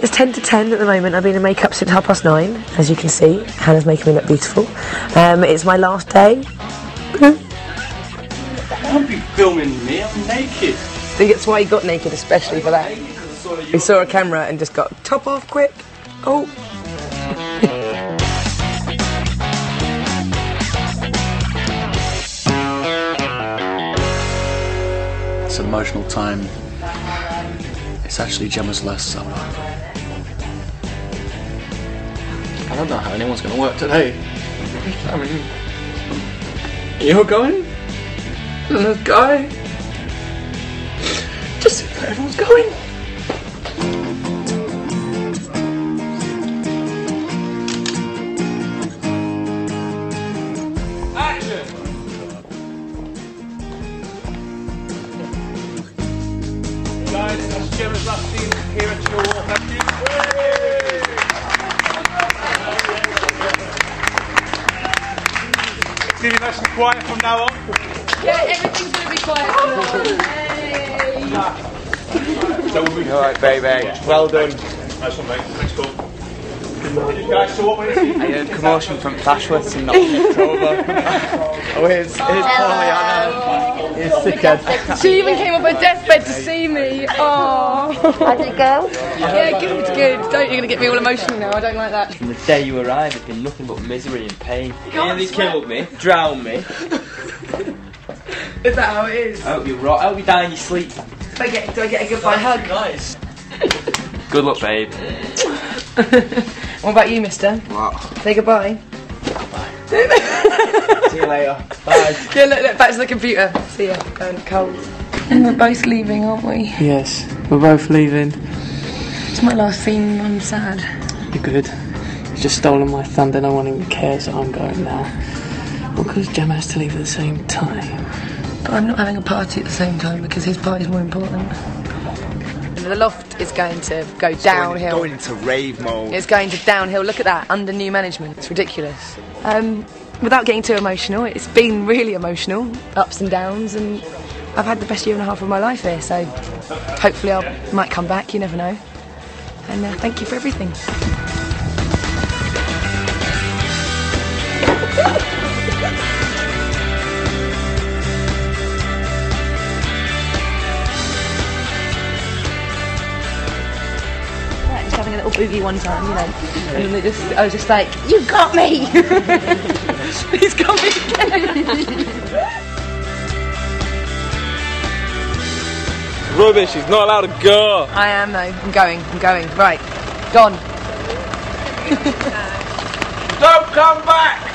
It's 10 to 10 at the moment. I've been in makeup since half past nine, as you can see. Hannah's making me look beautiful. Um, it's my last day. Don't be filming me, I'm naked. I think it's why he got naked, especially for that. He saw a camera and just got top off quick. Oh. It's an emotional time. It's actually Gemma's last supper. I don't know how anyone's going to work today. I mean, you're going? And this guy? Just everyone's going. Guys, that's Gemma's last scene here It's going to be nice and quiet from now on. Yeah, everything's gonna be quiet. So we'll be All right, baby. Well done. Nice one, mate. Thanks, cool. Guys, so what we're going to I heard commotion from Flashworth and not nicked over. oh, here's, here's Pollyanna. Here's Sickhead. She even came off her deathbed to see me. Oh. How'd it go? Yeah, good, good. Don't you're gonna get me all emotional now. I don't like that. From the day you arrived, it's been nothing but misery and pain. Nearly killed me, drowned me. Is that how it is? I hope you rot. I hope you die in your sleep. Do I get, do I get a goodbye hug? Nice. Good luck, babe. What about you, mister? What? Say goodbye. Bye. See you later. Bye. Yeah, look, look, back to the computer. See ya. Going cold. And we're both leaving, aren't we? Yes, we're both leaving. It's my last scene. I'm sad. You're good. He's just stolen my thunder. No one even cares that I'm going now. Because Gemma has to leave at the same time. But I'm not having a party at the same time because his party's more important. The loft is going to go downhill. Going into rave mode. It's going to downhill. Look at that under new management. It's ridiculous. Um, without getting too emotional, it's been really emotional, ups and downs, and I've had the best year and a half of my life here. So hopefully I might come back. You never know. And uh, thank you for everything. Little boogie one time, you know. And then they just, I was just like, you got me! He's got me again. Rubbish, he's not allowed to go. I am though. I'm going. I'm going. Right. Gone. Don't come back!